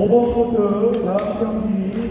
5번 코트 다음 경기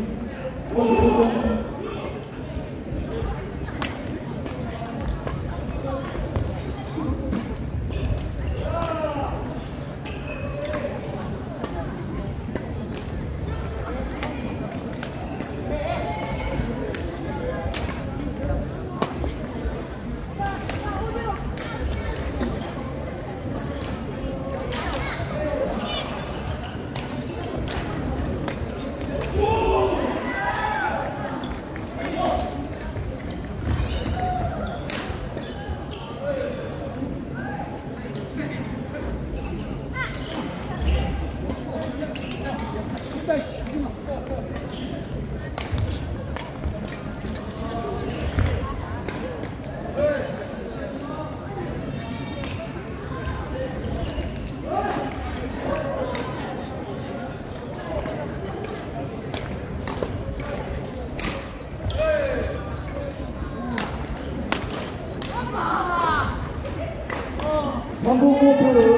Vamos, Bruno.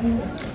嗯。